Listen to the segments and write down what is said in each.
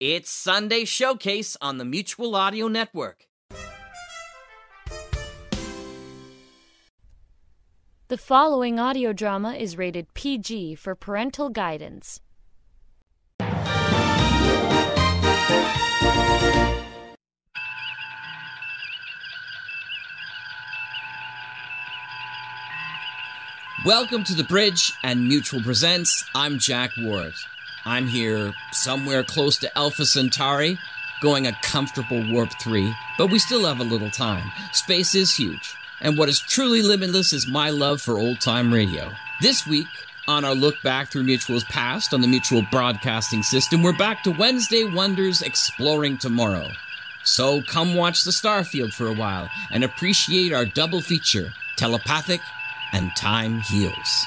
It's Sunday Showcase on the Mutual Audio Network. The following audio drama is rated PG for parental guidance. Welcome to The Bridge and Mutual Presents. I'm Jack Ward. I'm here somewhere close to Alpha Centauri, going a comfortable warp 3, but we still have a little time. Space is huge, and what is truly limitless is my love for old time radio. This week, on our look back through Mutual's past on the Mutual Broadcasting System, we're back to Wednesday Wonders Exploring Tomorrow. So come watch the Starfield for a while and appreciate our double feature, Telepathic and Time Heals.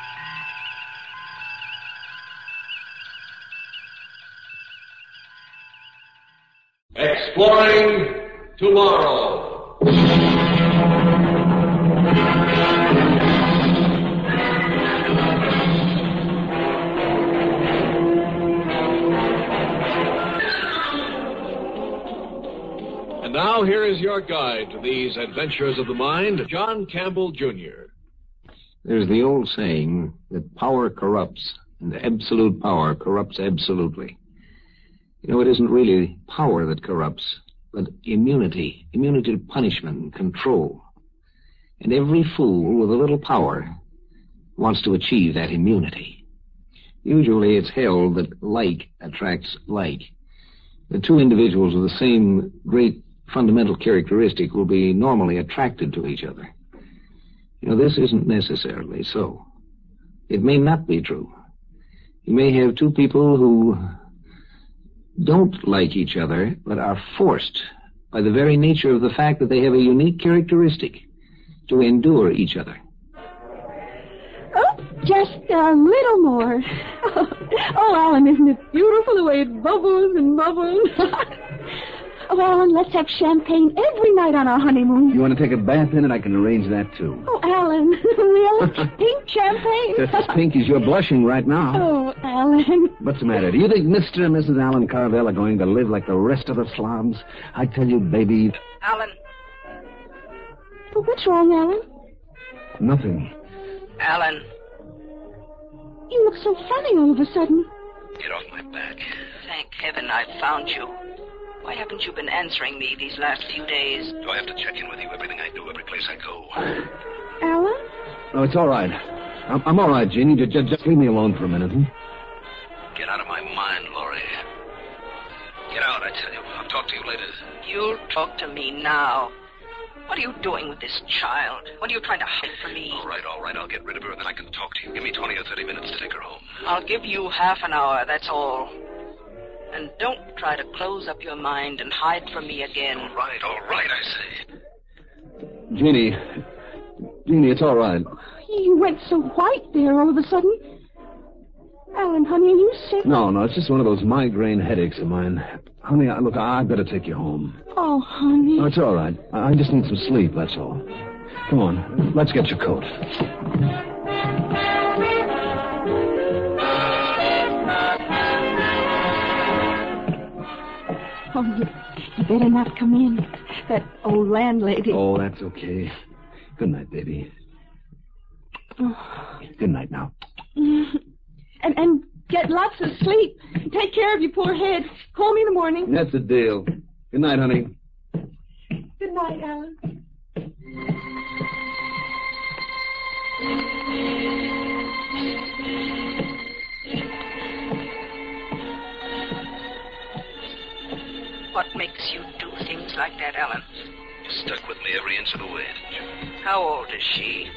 Exploring tomorrow. And now here is your guide to these adventures of the mind, John Campbell Jr. There's the old saying that power corrupts, and absolute power corrupts absolutely. You know, it isn't really power that corrupts, but immunity, immunity to punishment and control. And every fool with a little power wants to achieve that immunity. Usually it's held that like attracts like. The two individuals with the same great fundamental characteristic will be normally attracted to each other. You know, this isn't necessarily so. It may not be true. You may have two people who don't like each other, but are forced by the very nature of the fact that they have a unique characteristic to endure each other. Oh, just a little more. Oh, Alan, isn't it beautiful the way it bubbles and bubbles? oh, Alan, let's have champagne every night on our honeymoon. You want to take a bath in it? I can arrange that too. Oh, Alan, really? Pink champagne? Just as pink as you're blushing right now. Oh, Alan. What's the matter? Do you think Mr. and Mrs. Alan Carvel are going to live like the rest of the slobs? I tell you, baby, Alan, Oh, what's wrong, Alan? nothing. Alan, You look so funny all of a sudden. get off my back. Thank heaven I've found you. Why haven't you been answering me these last few days? Do I have to check in with you everything I do, every place I go? Alan? No, it's all right. I'm, I'm all right, Jeannie. Just, just, just leave me alone for a minute. Hmm? Get out of my mind, Laurie. Get out, I tell you. I'll talk to you later. You'll talk to me now. What are you doing with this child? What are you trying to hide from me? All right, all right. I'll get rid of her and then I can talk to you. Give me 20 or 30 minutes to take her home. I'll give you half an hour, that's all. And don't try to close up your mind and hide from me again. All right, all right, I say. Jeannie. Jeannie, it's all right. You went so white there all of a sudden. Alan, honey, are you sick? No, no, it's just one of those migraine headaches of mine. Honey, I, look, I better take you home. Oh, honey. No, it's all right. I I just need some sleep, that's all. Come on, let's get your coat. Oh, you, you better not come in. That old landlady. Oh, that's okay. Good night, baby. Oh. Good night now. And, and get lots of sleep. Take care of your poor head. Call me in the morning. That's the deal. Good night, honey. Good night, Alan. What makes you do things like that, Alan? You stuck with me every inch of the way, didn't you? How old is she?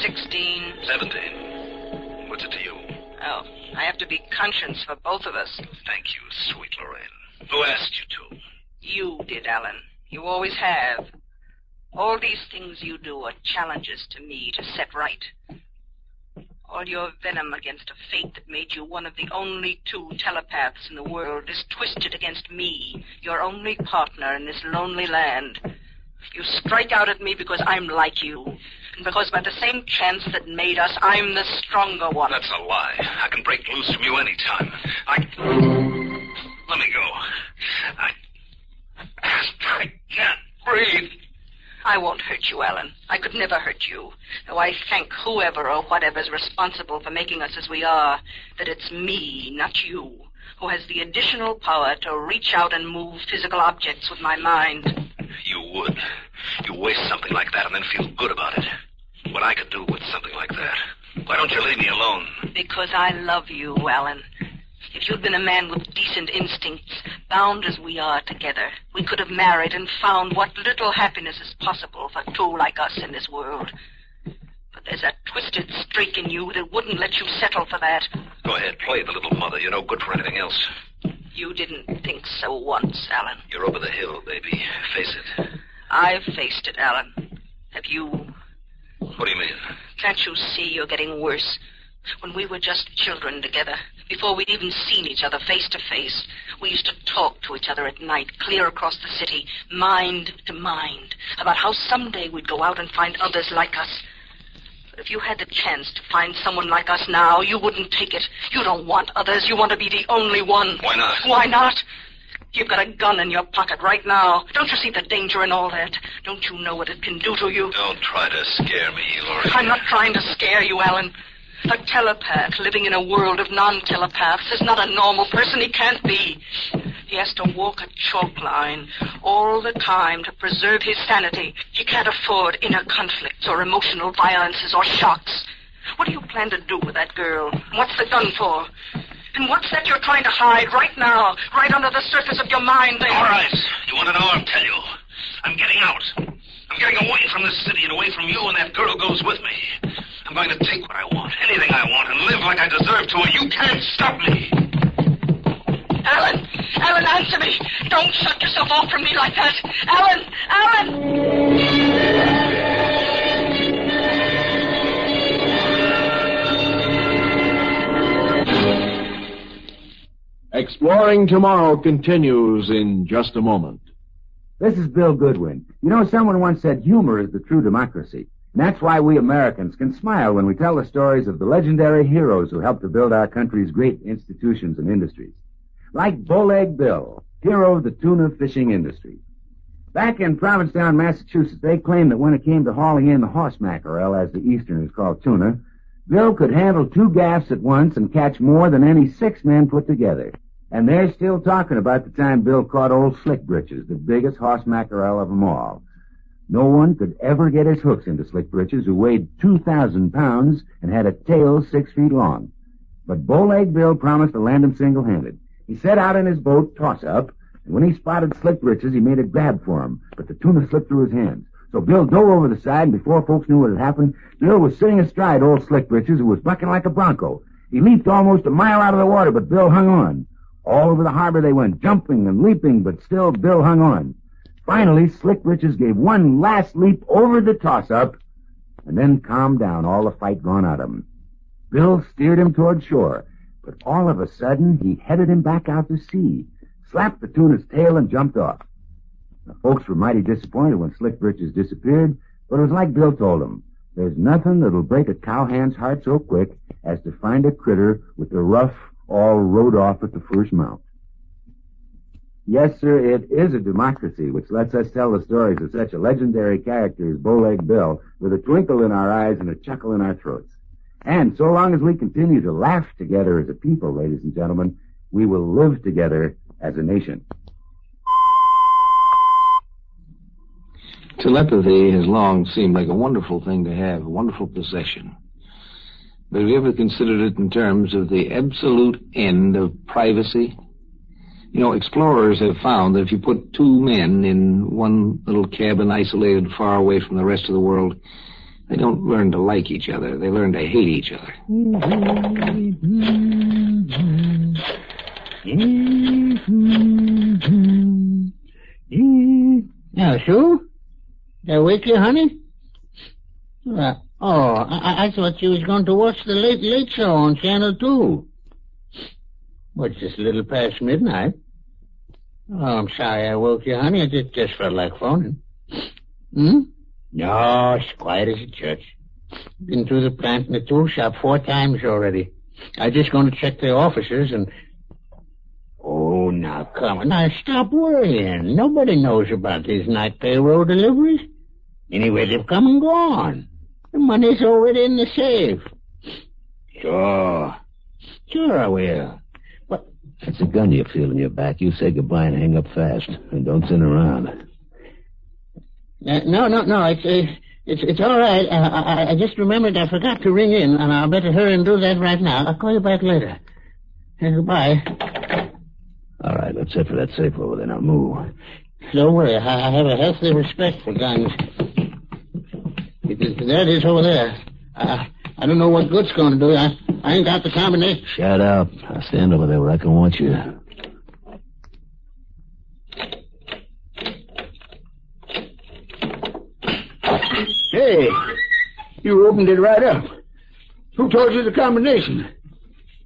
Sixteen? 17. What's it to you? Oh, I have to be conscience for both of us. Thank you, sweet Lorraine. Who asked you to? You did, Alan. You always have. All these things you do are challenges to me to set right. All your venom against a fate that made you one of the only two telepaths in the world is twisted against me, your only partner in this lonely land. You strike out at me because I'm like you, and because by the same chance that made us, I'm the stronger one. That's a lie. I can break loose from you any time. I. Let me go. I. I can't breathe won't hurt you, Alan. I could never hurt you. Though I thank whoever or whatever's responsible for making us as we are, that it's me, not you, who has the additional power to reach out and move physical objects with my mind. You would. You waste something like that and then feel good about it. What I could do with something like that. Why don't you leave me alone? Because I love you, Alan. If you'd been a man with decent instincts, bound as we are together, we could have married and found what little happiness is possible for two like us in this world. But there's a twisted streak in you that wouldn't let you settle for that. Go ahead, play the little mother. You're no good for anything else. You didn't think so once, Alan. You're over the hill, baby. Face it. I've faced it, Alan. Have you? What do you mean? Can't you see you're getting worse? When we were just children together, before we'd even seen each other face to face, we used to talk to each other at night, clear across the city, mind to mind, about how someday we'd go out and find others like us. But if you had the chance to find someone like us now, you wouldn't take it. You don't want others. You want to be the only one. Why not? Why not? You've got a gun in your pocket right now. Don't you see the danger in all that? Don't you know what it can do to you? Don't try to scare me, Laurie. I'm not trying to scare you, Alan. A telepath living in a world of non-telepaths is not a normal person. He can't be. He has to walk a chalk line all the time to preserve his sanity. He can't afford inner conflicts or emotional violences or shocks. What do you plan to do with that girl? What's the gun for? And what's that you're trying to hide right now, right under the surface of your mind there? All right. You want to know? I'll tell you. I'm getting out. I'm getting away from this city and away from you, and that girl goes with me. I'm going to take what I want, anything I want, and live like I deserve to, and you can't stop me. Alan! Alan, answer me! Don't shut yourself off from me like that! Alan! Alan! Exploring Tomorrow continues in just a moment. This is Bill Goodwin. You know, someone once said humor is the true democracy. And that's why we Americans can smile when we tell the stories of the legendary heroes who helped to build our country's great institutions and industries. Like Bowleg Bill, hero of the tuna fishing industry. Back in Provincetown, Massachusetts, they claimed that when it came to hauling in the horse mackerel, as the Easterners call tuna, Bill could handle two gaffs at once and catch more than any six men put together. And they're still talking about the time Bill caught old Slick Britches, the biggest horse mackerel of them all. No one could ever get his hooks into Slick Britches, who weighed 2,000 pounds and had a tail six feet long. But Bowleg Bill promised to land him single-handed. He set out in his boat, toss-up, and when he spotted Slick Britches, he made a grab for him, but the tuna slipped through his hands. So Bill dove over the side, and before folks knew what had happened, Bill was sitting astride old Slick Britches, who was bucking like a bronco. He leaped almost a mile out of the water, but Bill hung on. All over the harbor they went, jumping and leaping, but still Bill hung on. Finally, Slick Britches gave one last leap over the toss-up, and then calmed down, all the fight gone out of him. Bill steered him toward shore, but all of a sudden he headed him back out to sea, slapped the tuna's tail, and jumped off. The folks were mighty disappointed when Slick Britches disappeared, but it was like Bill told them. There's nothing that'll break a cowhand's heart so quick as to find a critter with the ruff all rode off at the first mount. Yes, sir, it is a democracy which lets us tell the stories of such a legendary character as Bowleg Bill with a twinkle in our eyes and a chuckle in our throats. And so long as we continue to laugh together as a people, ladies and gentlemen, we will live together as a nation. Telepathy has long seemed like a wonderful thing to have, a wonderful possession. But have you ever considered it in terms of the absolute end of privacy? You know, explorers have found that if you put two men in one little cabin isolated far away from the rest of the world, they don't learn to like each other. They learn to hate each other. Now, Sue? Did I wake you, honey? Uh, oh, I, I thought you was going to watch the Late Late Show on Channel 2. Well, it's just a little past midnight. Oh, I'm sorry I woke you, honey. I just, just felt like phoning. Hmm? No, it's quiet as a church. Been through the plant and the tool shop four times already. I just going to check the offices and... Oh, now come on. Now stop worrying. Nobody knows about these night payroll deliveries. Anyway, they've come and gone. The money's already in the safe. Sure. Sure I will. But That's a gun you feel in your back. You say goodbye and hang up fast. And don't sit around. Uh, no, no, no. It's uh, it's it's all right. Uh, I, I just remembered I forgot to ring in, and I'll better hurry and do that right now. I'll call you back later. Uh, goodbye. All right, let's head for that safe over there. Now move. Don't worry. I, I have a healthy respect for guns. There it is over there. I I don't know what good's going to do. I I ain't got the combination. Shut up. I'll stand over there where I can watch you. Hey, you opened it right up. Who told you the combination?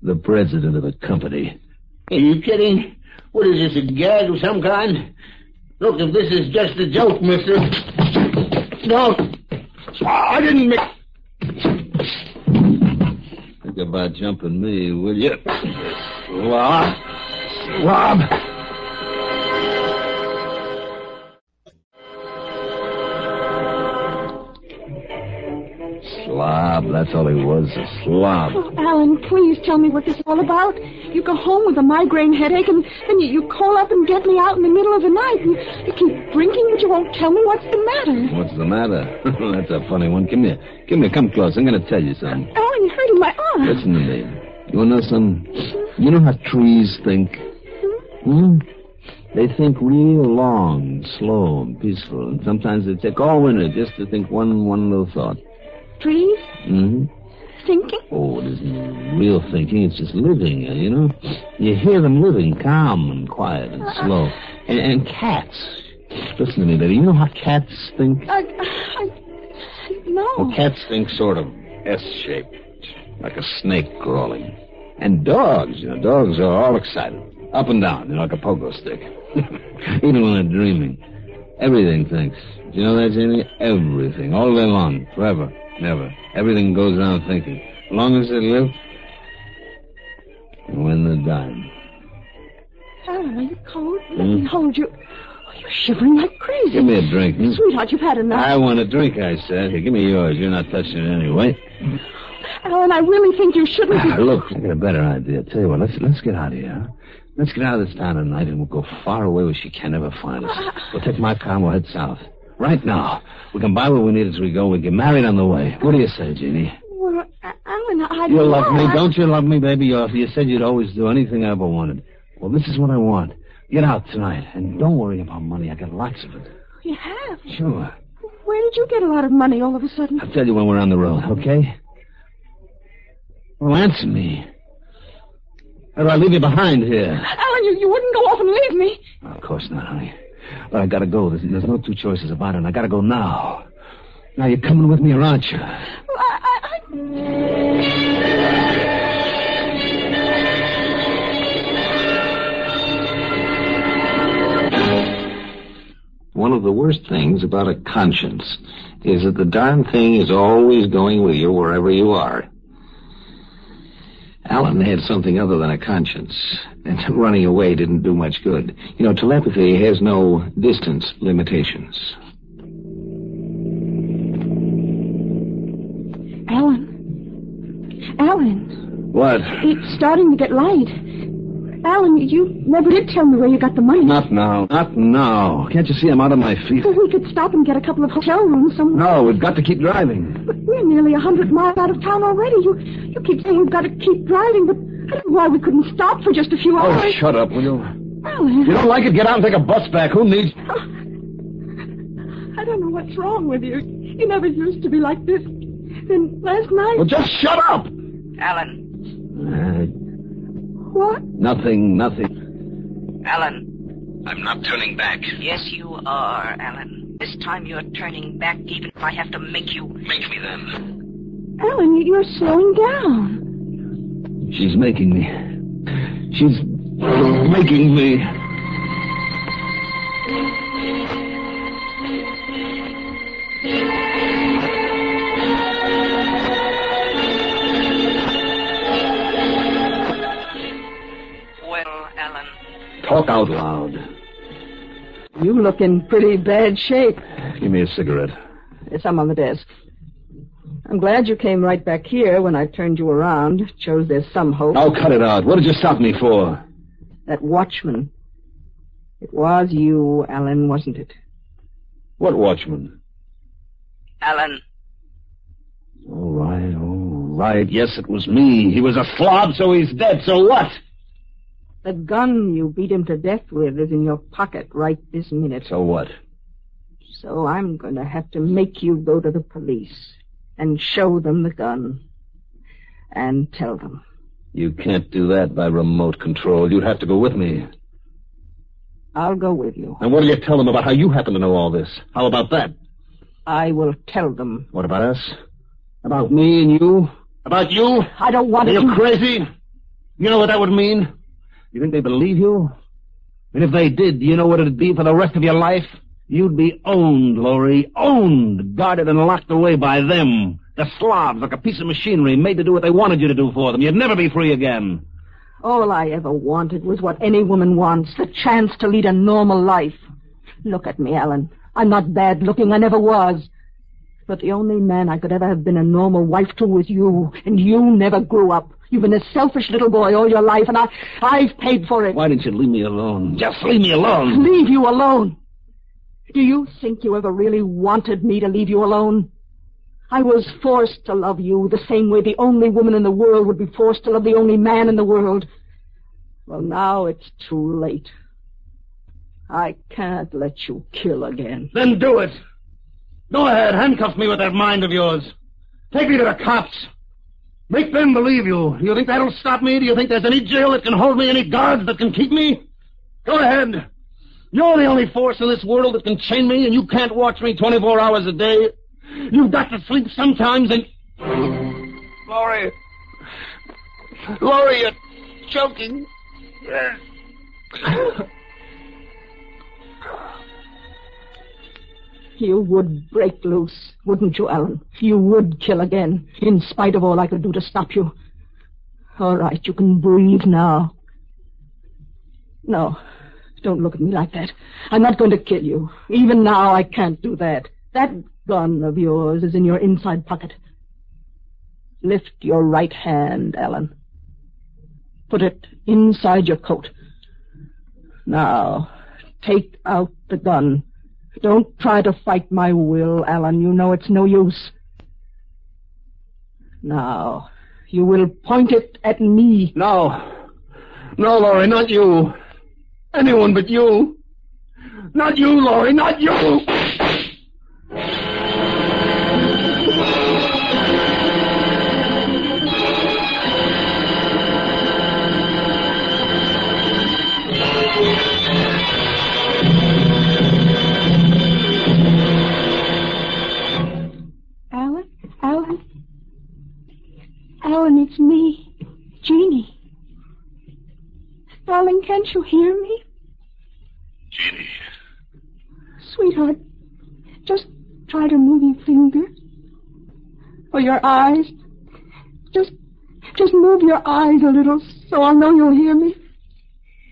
The president of the company. Are you kidding? What is this, a gag of some kind? Look, if this is just a joke, mister. No. I didn't make... Think about jumping me, will you? Rob. Rob. All he was, a slob. Oh, Alan, please tell me what this is all about. You go home with a migraine headache, and then you, you call up and get me out in the middle of the night. And you keep drinking, but you won't tell me what's the matter. What's the matter? That's a funny one. Come here. Come here. Come close. I'm going to tell you something. Alan, you're hurting my arm. Listen to me. You want to know something? You know how trees think? Hmm? They think real long, slow, and peaceful. And sometimes they take all winter just to think one one little thought. Trees? Hmm Thinking? Oh, it isn't real thinking. It's just living, uh, you know? You hear them living, calm and quiet and slow. And, and cats. Listen to me, baby. You know how cats think? I, I, no. Well, cats think sort of S-shaped, like a snake crawling. And dogs, you know, dogs are all excited, up and down, you know, like a pogo stick. Even when they're dreaming. Everything thinks. Do you know that, Janie? Everything. All day long. Forever. Never. Everything goes around thinking. Long as they live. And when they die. Alan, are you cold? Let Hmm? me hold you. Oh, you're shivering like crazy. Give me a drink. hmm? Sweetheart, you've had enough. I want a drink, I said. Here, give me yours. You're not touching it anyway. Alan, I really think you shouldn't Ah, look, I got a better idea. Tell you what, let's let's get out of here. Let's get out of this town tonight, and we'll go far away where she can never find us. We'll take my car and we'll head south. Right now. We can buy what we need as we go. We get married on the way. What do you say, Jeannie? Well, Alan, I... You love me, don't you love me, baby? You, you said you'd always do anything I ever wanted. Well, this is what I want. Get out tonight, and don't worry about money. I got lots of it. You have? Sure. Where did you get a lot of money all of a sudden? I'll tell you when we're on the road, okay? Well, answer me. Or I'll leave you behind here. Alan, you, you wouldn't go off and leave me. Of course not, honey. But I gotta go. There's, there's no two choices about it, and I gotta go now. Now you're coming with me, or aren't you? One of the worst things about a conscience is that the darn thing is always going with you wherever you are. Alan had something other than a conscience, and running away didn't do much good. You know, telepathy has no distance limitations. Alan. Alan, What? it's starting to get light. Alan, you never did tell me where you got the money. Not now. Not now. Can't you see I'm out on my feet? Well, we could stop and get a couple of hotel rooms somewhere. No, we've got to keep driving. But we're nearly a hundred miles out of town already. You you keep saying we've got to keep driving, but I don't know why we couldn't stop for just a few hours. Oh, shut up, will you? Alan. If you don't like it, get out and take a bus back. Who needs... I don't know what's wrong with you. You never used to be like this. Then last night. Well, just shut up! Alan, Uh, What? nothing, nothing. Alan. I'm not turning back. Yes, you are, Alan. This time you're turning back, even if I have to make you. Make me then. Alan, you- you're slowing down. She's making me. She's making me. Well, Talk out loud. You look in pretty bad shape. Give me a cigarette. There's some on the desk. I'm glad you came right back here when I turned you around. Shows there's some hope. Oh, cut it out. What did you stop me for? That watchman. It was you, Alan, wasn't it? What watchman? Alan. All right, all right. Yes, it was me. He was a slob, so he's dead. So what? The gun you beat him to death with is in your pocket right this minute. So what? So I'm going to have to make you go to the police and show them the gun and tell them. You can't do that by remote control. You'd have to go with me. I'll go with you. And what will you tell them about how you happen to know all this? How about that? I will tell them. What about us? About me and you? About you? I don't want Are to. Are you crazy? You know what that would mean? You think they believe you? And if they did, do you know what it'd be for the rest of your life? You'd be owned, Laurie. Owned. Guarded and locked away by them. The slobs, like a piece of machinery, made to do what they wanted you to do for them. You'd never be free again. All I ever wanted was what any woman wants, the chance to lead a normal life. Look at me, Alan. I'm not bad looking. I never was. But the only man I could ever have been a normal wife to was you, and you never grew up. You've been a selfish little boy all your life, and I, I've paid for it. Why didn't you leave me alone? Just leave me alone. Leave you alone? Do you think you ever really wanted me to leave you alone? I was forced to love you the same way the only woman in the world would be forced to love the only man in the world. Well, now it's too late. I can't let you kill again. Then do it. Go ahead, handcuff me with that mind of yours. Take me to the cops. Make them believe you. Do you think that'll stop me? Do you think there's any jail that can hold me, any guards that can keep me? Go ahead. You're the only force in this world that can chain me, and you can't watch me 24 hours a day. You've got to sleep sometimes, and... Laurie. Laurie, you're choking. You would break loose, wouldn't you, Alan? You would kill again, in spite of all I could do to stop you. All right, you can breathe now. No, don't look at me like that. I'm not going to kill you. Even now, I can't do that. That gun of yours is in your inside pocket. Lift your right hand, Alan. Put it inside your coat. Now, take out the gun. Don't try to fight my will, Alan. You know it's no use. Now, you will point it at me. No. No, Laurie, not you. Anyone but you. Not you, Laurie, not you. You hear me? Jeannie. Sweetheart, just try to move your finger. Or your eyes. Just, just move your eyes a little so I'll know you'll hear me.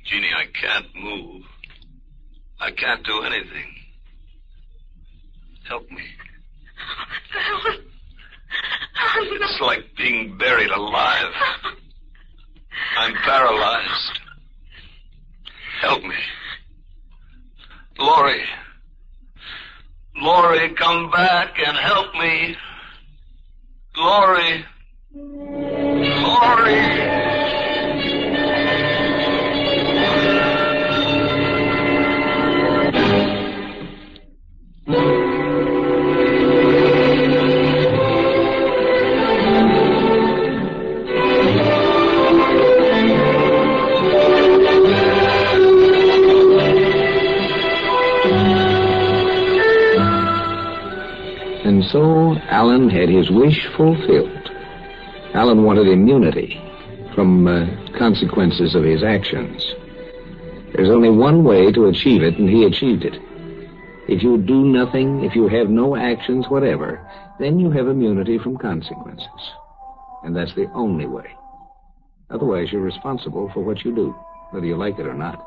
Jeannie, I can't move. I can't do anything. Help me. It's like being buried alive. I'm paralyzed. Help me. Laurie. Laurie, come back and help me. Laurie. Laurie. So Alan had his wish fulfilled. Alan wanted immunity from uh, consequences of his actions. There's only one way to achieve it, and he achieved it. If you do nothing, if you have no actions whatever, then you have immunity from consequences. And that's the only way. Otherwise, you're responsible for what you do, whether you like it or not.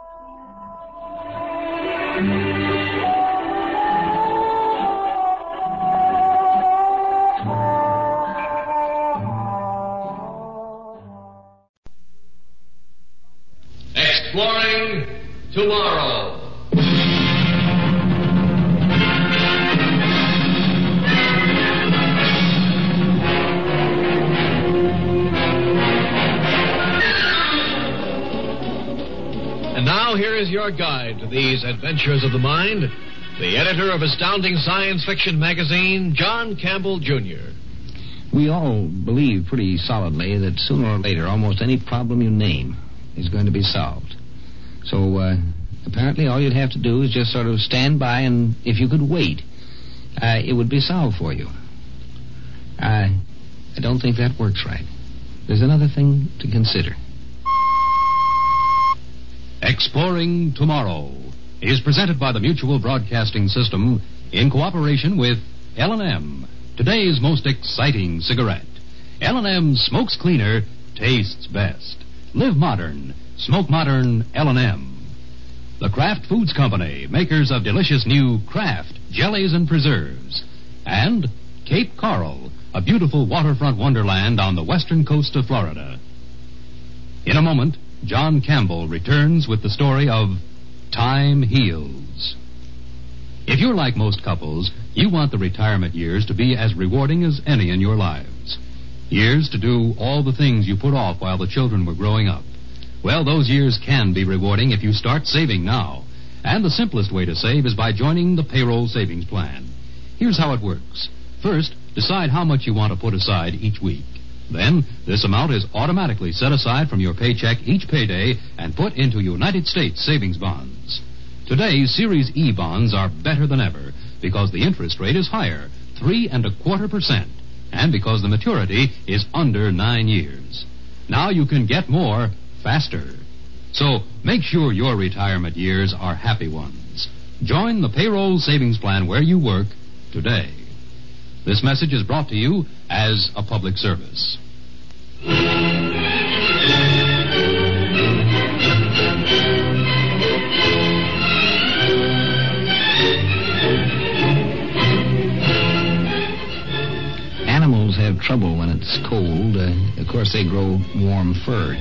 These adventures of the mind, the editor of Astounding Science Fiction magazine, John Campbell Jr. We all believe pretty solidly that sooner or later almost any problem you name is going to be solved. So, uh, apparently all you'd have to do is just sort of stand by and if you could wait, uh, it would be solved for you. Uh, I don't think that works right. There's another thing to consider. Exploring Tomorrow is presented by the Mutual Broadcasting System in cooperation with L&M, today's most exciting cigarette. L&M smokes cleaner, tastes best. Live modern, smoke modern L&M. The Kraft Foods Company, makers of delicious new Kraft jellies and preserves. And Cape Coral, a beautiful waterfront wonderland on the western coast of Florida. In a moment, John Campbell returns with the story of Time Heals. If you're like most couples, you want the retirement years to be as rewarding as any in your lives. Years to do all the things you put off while the children were growing up. Well, those years can be rewarding if you start saving now. And the simplest way to save is by joining the payroll savings plan. Here's how it works. First, decide how much you want to put aside each week. Then, this amount is automatically set aside from your paycheck each payday and put into United States savings bonds. Today, Series E bonds are better than ever because the interest rate is higher, three and a quarter percent, and because the maturity is under nine years. Now you can get more faster. So make sure your retirement years are happy ones. Join the payroll savings plan where you work today. This message is brought to you as a public service. Animals have trouble when it's cold. Uh, of course, they grow warm fur.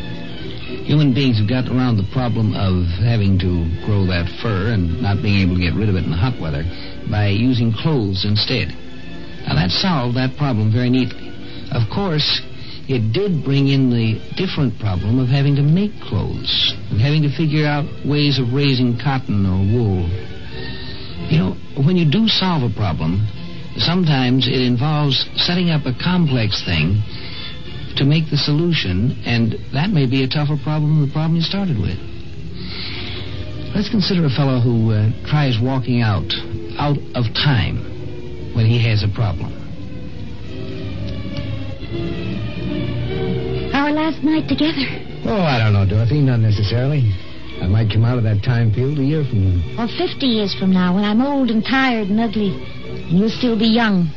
Human beings have got around the problem of having to grow that fur and not being able to get rid of it in the hot weather by using clothes instead. Now, that solved that problem very neatly. Of course, it did bring in the different problem of having to make clothes and having to figure out ways of raising cotton or wool. You know, when you do solve a problem, sometimes it involves setting up a complex thing to make the solution, and that may be a tougher problem than the problem you started with. Let's consider a fellow who uh, tries walking out, out of time, when he has a problem. Our last night together. Oh, I don't know, Dorothy. Not necessarily. I might come out of that time field a year from now. Or 50 years from now, when I'm old and tired and ugly, and you'll still be young.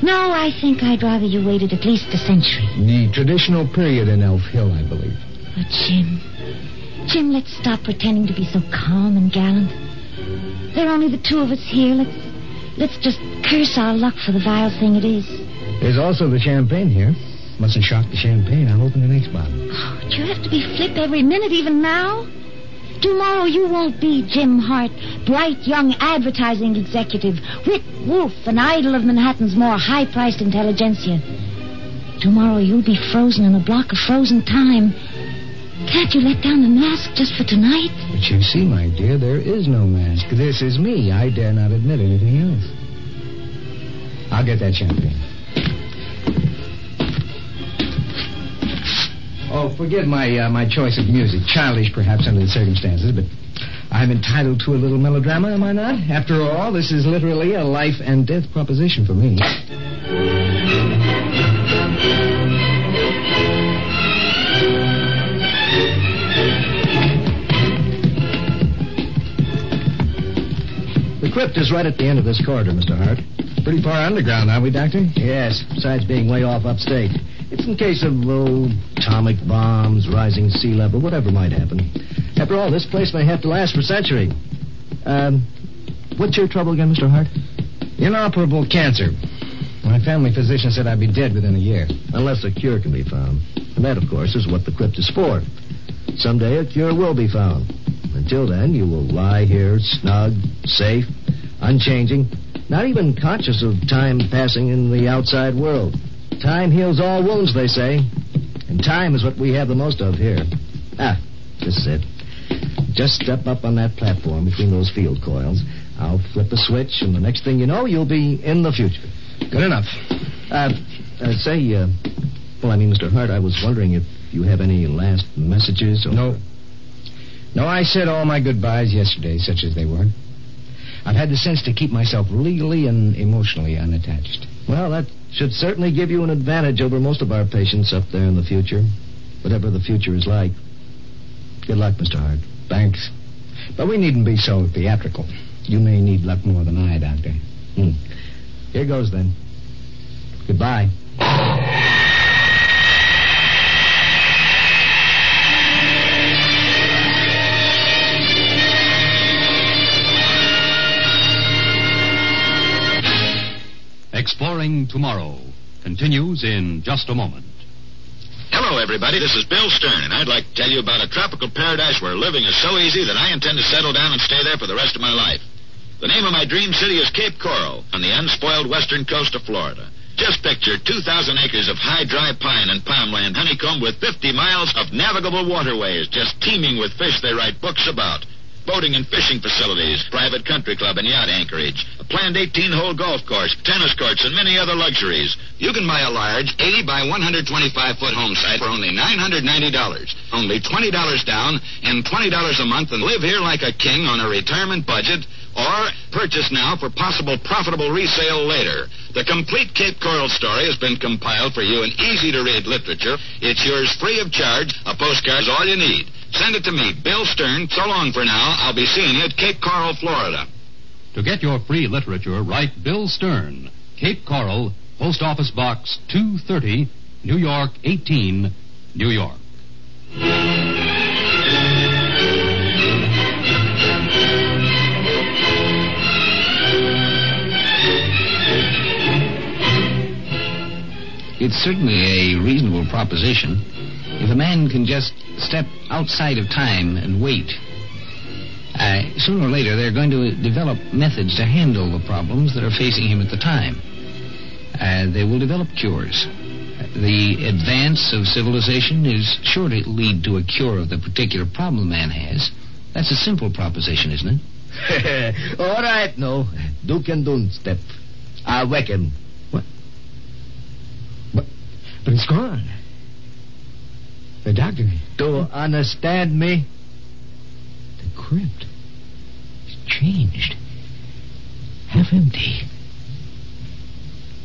No, I think I'd rather you waited at least a century. The traditional period in Elf Hill, I believe. But, Jim. Jim, let's stop pretending to be so calm and gallant. There are only the two of us here. Let's, let's just curse our luck for the vile thing it is. There's also the champagne here. Mustn't shock the champagne. I'll open the next bottle. Oh, do you have to be flip every minute, even now? Tomorrow you won't be Jim Hart, bright young advertising executive, wit wolf, an idol of Manhattan's more high-priced intelligentsia. Tomorrow you'll be frozen in a block of frozen time. Can't you let down the mask just for tonight? But you see, my dear, there is no mask. This is me. I dare not admit anything else. I'll get that champagne. Oh, forgive my uh, my choice of music. Childish, perhaps, under the circumstances, but I'm entitled to a little melodrama, am I not? After all, this is literally a life and death proposition for me. The crypt is right at the end of this corridor, Mr. Hart. Pretty far underground, aren't we, Doctor? Yes, besides being way off upstate. It's in case of, oh, atomic bombs, rising sea level, whatever might happen. After all, this place may have to last for a century. Um, what's your trouble again, Mr. Hart? Inoperable cancer. My family physician said I'd be dead within a year. Unless a cure can be found. And that, of course, is what the crypt is for. Someday a cure will be found. Until then, you will lie here, snug, safe, unchanging, not even conscious of time passing in the outside world. Time heals all wounds, they say. And time is what we have the most of here. Ah, this is it. Just step up on that platform between those field coils. I'll flip a switch, and the next thing you know, you'll be in the future. Good enough. Uh, uh say, uh, well, I mean, Mr. Hart, I was wondering if you have any last messages or... No. No, I said all my goodbyes yesterday, such as they were. I've had the sense to keep myself legally and emotionally unattached. Well, that should certainly give you an advantage over most of our patients up there in the future. Whatever the future is like. Good luck, Mr. Hart. Thanks. But we needn't be so theatrical. You may need luck more than I, Doctor. Hmm. Here goes, then. Goodbye. Exploring Tomorrow continues in just a moment. Hello, everybody. This is Bill Stern, and I'd like to tell you about a tropical paradise where living is so easy that I intend to settle down and stay there for the rest of my life. The name of my dream city is Cape Coral on the unspoiled western coast of Florida. Just picture 2,000 acres of high, dry pine and palmland honeycombed with 50 miles of navigable waterways just teeming with fish they write books about boating and fishing facilities, private country club and yacht anchorage, a planned 18-hole golf course, tennis courts, and many other luxuries. You can buy a large 80 by 125-foot home site for only $990. Only $20 down and $20 a month and live here like a king on a retirement budget or purchase now for possible profitable resale later. The complete Cape Coral story has been compiled for you in easy-to-read literature. It's yours free of charge. A postcard is all you need. Send it to me, Bill Stern. So long for now. I'll be seeing you at Cape Coral, Florida. To get your free literature, write Bill Stern, Cape Coral, Post Office Box 230, New York 18, New York. It's certainly a reasonable proposition. If a man can just step outside of time and wait, uh, sooner or later they're going to develop methods to handle the problems that are facing him at the time. Uh, they will develop cures. The advance of civilization is sure to lead to a cure of the particular problem man has. That's a simple proposition, isn't it? All right, no. Do can do step. I reckon. What? But, but it's gone. The doctor. Do understand me? The crypt. It's changed. Half empty.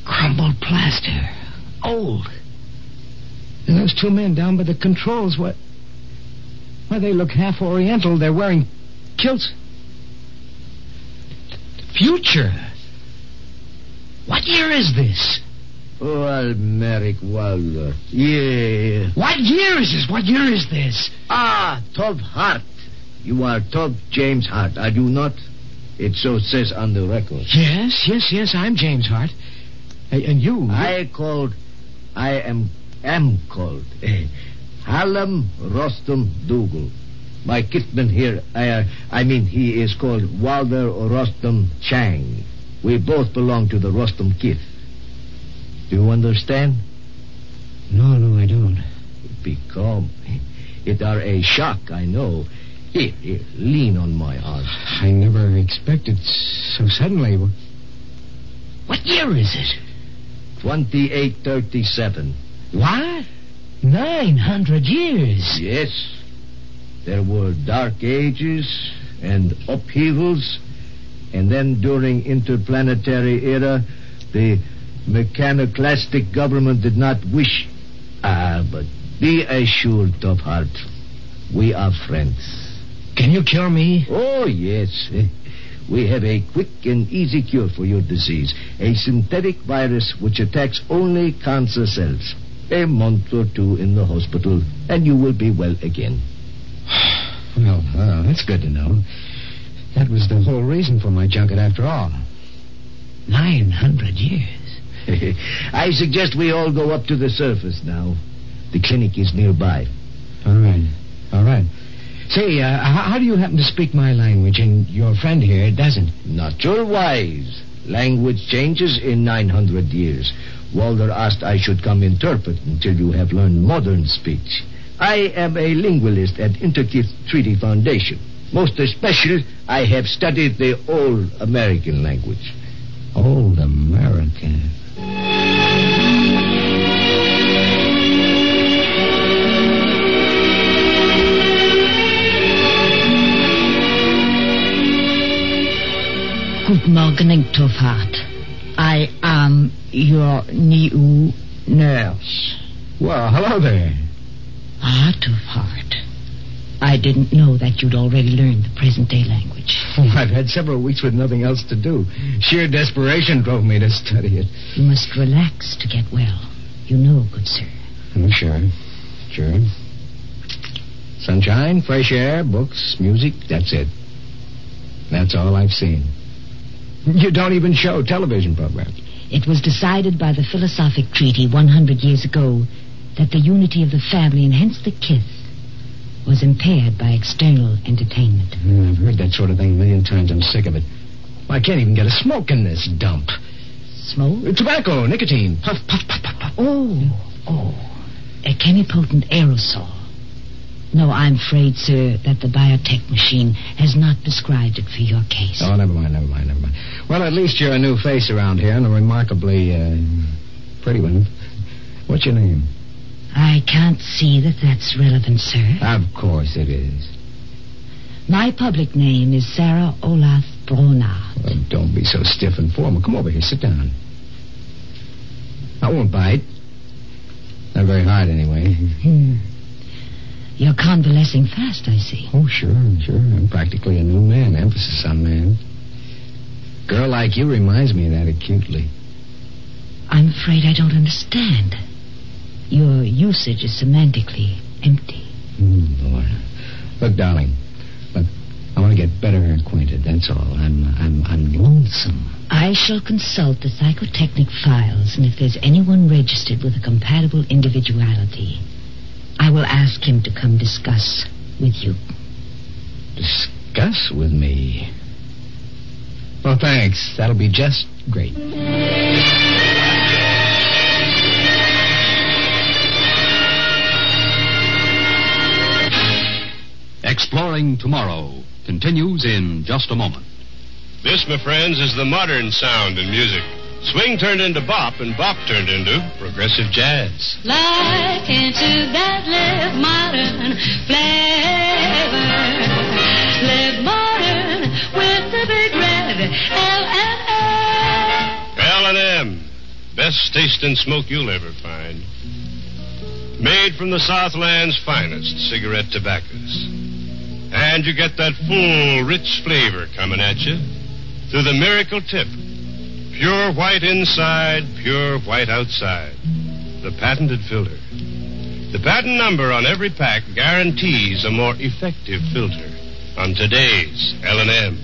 Crumbled plaster. Old. And those two men down by the controls, what? Why, they look half oriental. They're wearing kilts. Future. What year is this? Oh, Merrick Wilder. Yeah. What year is this? What year is this? Ah, Todd Hart. You are Todd James Hart, are you not? It so says on the record. Yes, yes, yes, I'm James Hart. and you? I called. I am am called. Uh, Hallam Rostam Dougal. My kitman here, I, uh, I mean, he is called Walder Rostam Chang. We both belong to the Rostam kith. Do you understand? No, no, I don't. Be calm. It are a shock, I know. Here, here, lean on my arm. I never expected so suddenly. What year is it? 2837. What? 900 years. Yes. There were dark ages and upheavals, and then during interplanetary era, the Mechaniclastic government did not wish. Ah, but be assured, of heart, we are friends. Can you cure me? Oh, yes. We have a quick and easy cure for your disease. A synthetic virus which attacks only cancer cells. A month or two in the hospital, and you will be well again. well, well, that's good to know. That was the whole reason for my junket, after all. Nine hundred years. I suggest we all go up to the surface now. The clinic is nearby. All right. All right. Say, uh, how, how do you happen to speak my language and your friend here doesn't? Natural wise. Language changes in 900 years. Walder asked I should come interpret until you have learned modern speech. I am a linguist at Intertith Treaty Foundation. Most especially, I have studied the old American language. Old American. Good morning, Tofart. I am your new nurse. Well, hello there. Ah, Tofart. I didn't know that you'd already learned the present day language. Oh, I've had several weeks with nothing else to do. Sheer desperation drove me to study it. You must relax to get well. You know, good sir. Oh, sure. Sure. Sunshine, fresh air, books, music, that's it. That's all I've seen. You don't even show television programs. It was decided by the Philosophic Treaty 100 years ago that the unity of the family and hence the kith was impaired by external entertainment. Mm, I've heard that sort of thing a million times. I'm sick of it. I can't even get a smoke in this dump. Smoke? Uh, Tobacco, nicotine. Puff, puff, puff, puff, puff. Oh, oh. A chemipotent aerosol. No, I'm afraid, sir, that the biotech machine has not prescribed it for your case. Oh, never mind, never mind, never mind. Well, at least you're a new face around here and a remarkably uh, pretty one. What's your name? I can't see that that's relevant, sir. Of course it is. My public name is Sarah Olaf Brona. Well, don't be so stiff and formal. Come over here, sit down. I won't bite. Not very hard, anyway. You're convalescing fast, I see. Oh, sure, sure. I'm practically a new man. Emphasis on man. Girl like you reminds me of that acutely. I'm afraid I don't understand. Your usage is semantically empty. Mm, Lord. Look, darling. Look, I want to get better acquainted. That's all. I'm, I'm, I'm lonesome. I shall consult the psychotechnic files, and if there's anyone registered with a compatible individuality, I will ask him to come discuss with you. Discuss with me. Well, thanks. That'll be just great. Exploring Tomorrow continues in just a moment. This, my friends, is the modern sound in music. Swing turned into bop, and bop turned into progressive jazz. Like into that live modern flavor. Live modern with the big red L and L&M, best tasting smoke you'll ever find. Made from the Southland's finest cigarette tobaccos. And you get that full, rich flavor coming at you through the miracle tip. Pure white inside, pure white outside. The patented filter. The patent number on every pack guarantees a more effective filter on today's L&M.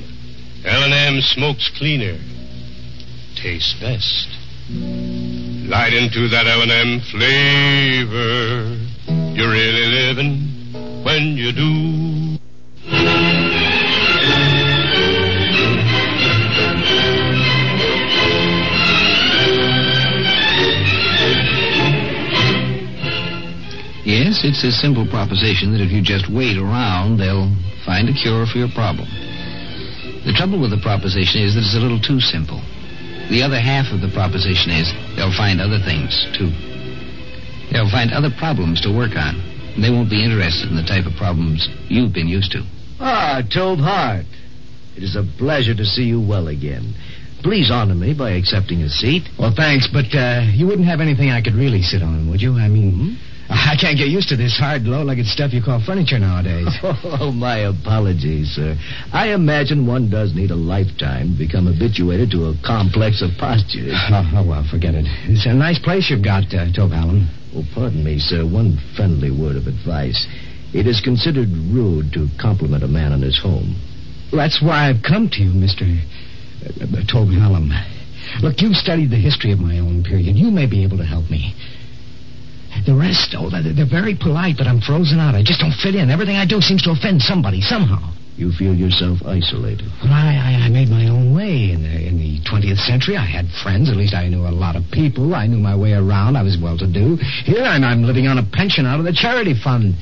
L&M smokes cleaner, tastes best. Light into that L&M flavor. You're really living when you do. Yes, it's a simple proposition that if you just wait around, they'll find a cure for your problem. The trouble with the proposition is that it's a little too simple. The other half of the proposition is they'll find other things, too. They'll find other problems to work on. And they won't be interested in the type of problems you've been used to. Ah, Tobe Hart. It is a pleasure to see you well again. Please honor me by accepting a seat. Well, thanks, but uh, you wouldn't have anything I could really sit on, would you? I mean, I can't get used to this hard, low-legged stuff you call furniture nowadays. Oh, my apologies, sir. I imagine one does need a lifetime to become habituated to a complex of postures. Oh, oh, well, forget it. It's a nice place you've got, uh, Allen. Oh, pardon me, sir. One friendly word of advice. It is considered rude to compliment a man in his home. Well, that's why I've come to you, Mr. Uh, Hallam. Look, you've studied the history of my own period. You may be able to help me. The rest, oh, they're, they're very polite, but I'm frozen out. I just don't fit in. Everything I do seems to offend somebody somehow. You feel yourself isolated. Well, I, I, I made my own way in the, in the 20th century. I had friends. At least I knew a lot of people. I knew my way around. I was well-to-do. Here I'm, I'm living on a pension out of the charity fund.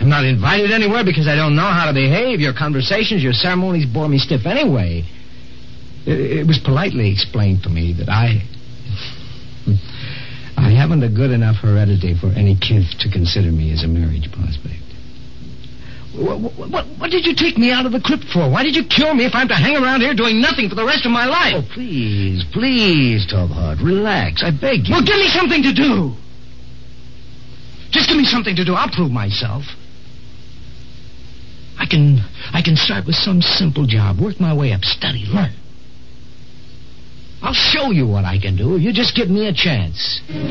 I'm not invited anywhere because I don't know how to behave. Your conversations, your ceremonies bore me stiff anyway. It, it was politely explained to me that I. I haven't a good enough heredity for any kith to consider me as a marriage prospect. What, what, what, did you take me out of the crypt for? Why did you kill me if I'm to hang around here doing nothing for the rest of my life? Oh, please, please, Tubhart, relax. I beg you. Well, give me something to do. Just give me something to do. I'll prove myself. I can I can start with some simple job, work my way up, study, learn. I'll show you what I can do if you just give me a chance. From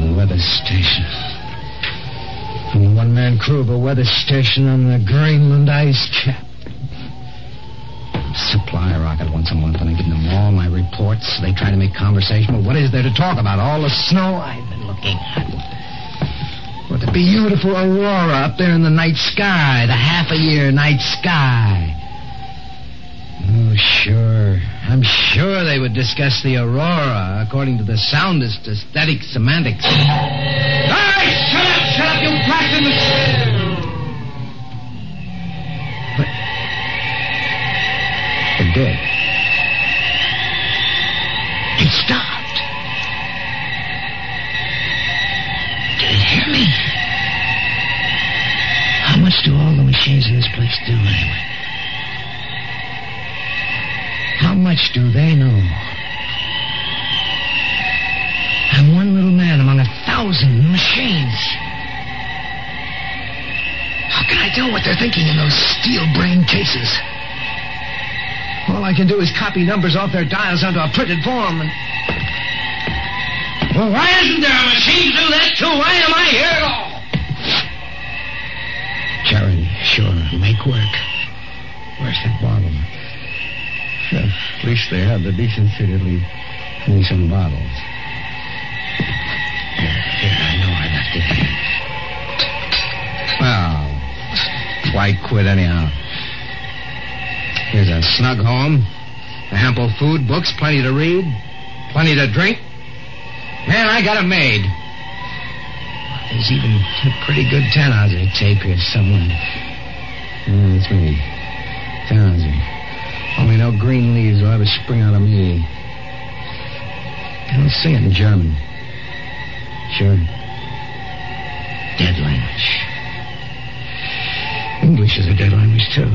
the weather station. From the one-man crew of a weather station on the Greenland ice cap. Supply rocket once a month, and I give them all my reports. They try to make conversation. but what is there to talk about? All the snow been looking at. What a beautiful aurora up there in the night sky, the half a year night sky. Oh, sure. I'm sure they would discuss the aurora according to the soundest aesthetic semantics. All right, shut up, shut up, you blasted machine! They're dead. Me? How much do all the machines in this place do anyway? How much do they know? I'm one little man among a thousand machines. How can I tell what they're thinking in those steel-brained cases? All I can do is copy numbers off their dials onto a printed form. And... Well, why isn't there a machine to do that too? Why am I here at all? Charity, sure, make work. Where's that bottle? At least they had the decency to leave me some bottles. Here, here, I know I left it here. Well, why quit anyhow? Here's a snug home, ample food, books, plenty to read, plenty to drink. Man, I got a maid. There's even a pretty good Tannhauser tape here somewhere. Yeah, oh, that's me. Tannhauser. Only no green leaves will ever spring out of me. I don't sing it in German. Sure. Dead language. English is a dead language, too.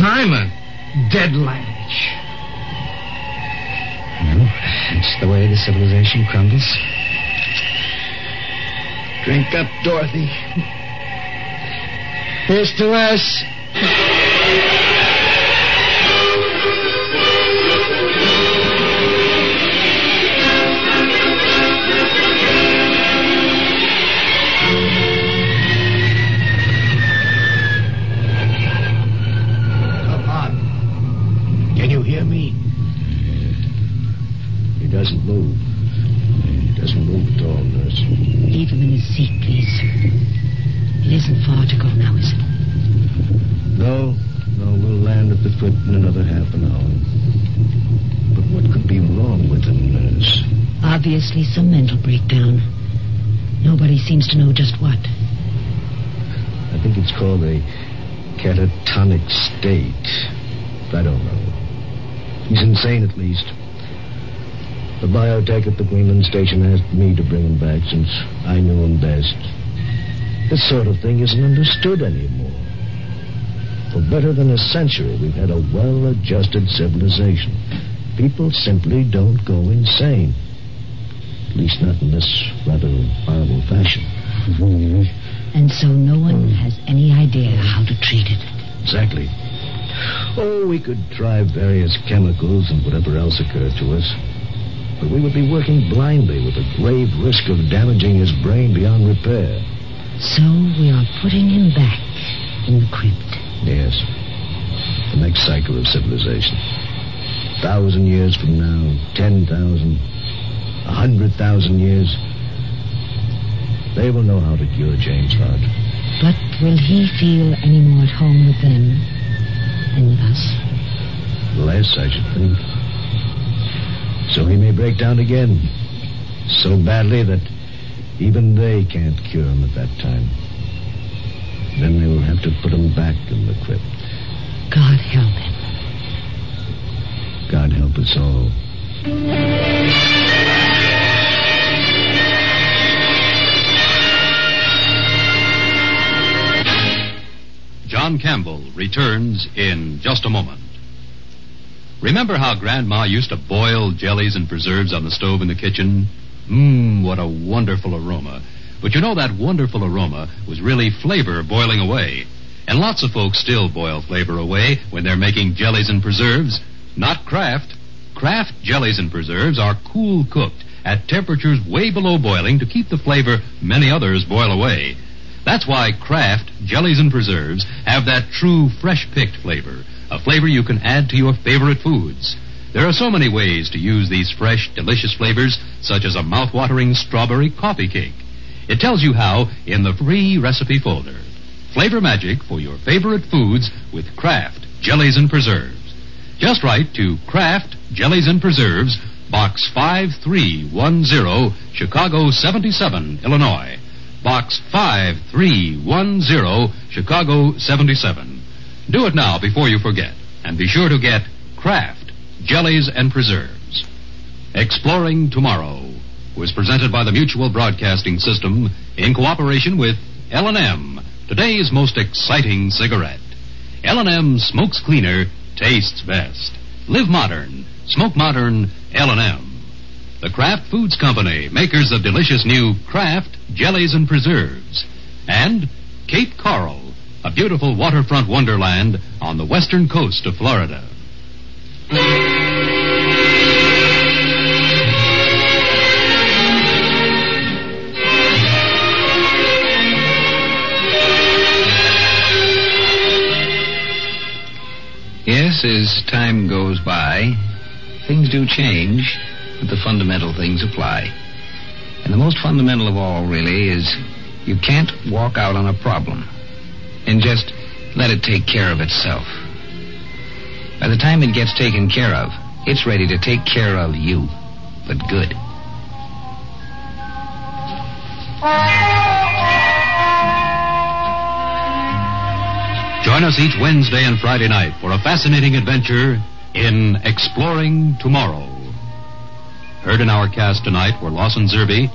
I'm a dead language. Well, that's the way the civilization crumbles. Drink up, Dorothy. Here's to us. The foot in another half an hour. But what could be wrong with him, nurse? Obviously, some mental breakdown. Nobody seems to know just what. I think it's called a catatonic state. I don't know. He's insane, at least. The biotech at the Greenland station asked me to bring him back since I knew him best. This sort of thing isn't understood anymore. For better than a century, we've had a well-adjusted civilization. People simply don't go insane. At least not in this rather horrible fashion. Mm-hmm. And so no one has any idea how to treat it. Exactly. Oh, we could try various chemicals and whatever else occurred to us. But we would be working blindly with a grave risk of damaging his brain beyond repair. So we are putting him back in the crypt. Yes. The next cycle of civilization. A Thousand years from now, ten thousand, a hundred thousand years. They will know how to cure James Hart. But will he feel any more at home with them than with us? Less, I should think. So he may break down again. So badly that even they can't cure him at that time. Then they will have to put him back in the crypt. God help him. God help us all. John Campbell returns in just a moment. Remember how Grandma used to boil jellies and preserves on the stove in the kitchen? Mmm, what a wonderful aroma. But you know that wonderful aroma was really flavor boiling away. And lots of folks still boil flavor away when they're making jellies and preserves. Not Kraft. Kraft jellies and preserves are cool cooked at temperatures way below boiling to keep the flavor many others boil away. That's why Kraft jellies and preserves have that true fresh picked flavor, a flavor you can add to your favorite foods. There are so many ways to use these fresh, delicious flavors, such as a mouth-watering strawberry coffee cake. It tells you how in the free recipe folder. Flavor magic for your favorite foods with Kraft jellies and preserves. Just write to Kraft Jellies and Preserves, Box 5310, Chicago 77, Illinois. Box 5310, Chicago 77. Do it now before you forget. And be sure to get Kraft Jellies and Preserves. Exploring Tomorrow was presented by the Mutual Broadcasting System in cooperation with L&M, today's most exciting cigarette. L&M smokes cleaner, tastes best. Live modern. Smoke modern L&M. The Kraft Foods Company, makers of delicious new Kraft jellies and preserves. And Cape Coral, a beautiful waterfront wonderland on the western coast of Florida. Yes, as time goes by, things do change, but the fundamental things apply. And the most fundamental of all, really, is you can't walk out on a problem and just let it take care of itself. By the time it gets taken care of, it's ready to take care of you, but good. Join us each Wednesday and Friday night for a fascinating adventure in Exploring Tomorrow. Heard in our cast tonight were Lawson Zerbe,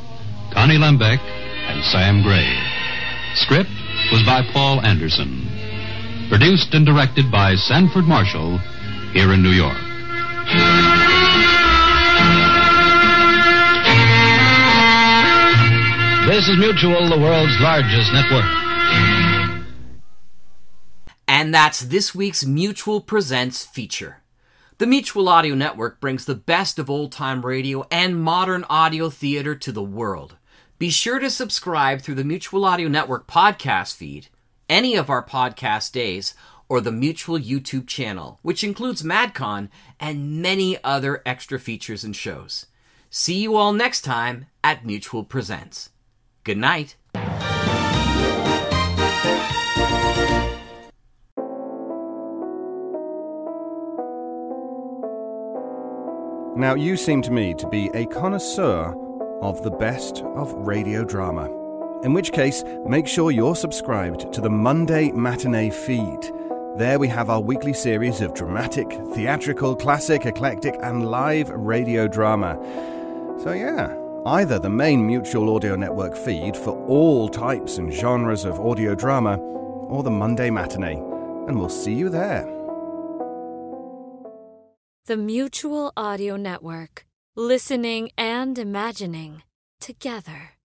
Connie Lembcke, and Sam Gray. Script was by Poul Anderson. Produced and directed by Sanford Marshall here in New York. This is Mutual, the world's largest network. And that's this week's Mutual Presents feature. The Mutual Audio Network brings the best of old time radio and modern audio theater to the world. Be sure to subscribe through the Mutual Audio Network podcast feed, any of our podcast days, or the Mutual YouTube channel, which includes MadCon and many other extra features and shows. See you all next time at Mutual Presents. Good night. Now, you seem to me to be a connoisseur of the best of radio drama. In which case, make sure you're subscribed to the Monday Matinee feed. There we have our weekly series of dramatic, theatrical, classic, eclectic, and live radio drama. So, yeah, either the main Mutual Audio Network feed for all types and genres of audio drama, or the Monday Matinee. And we'll see you there. The Mutual Audio Network. Listening and imagining together.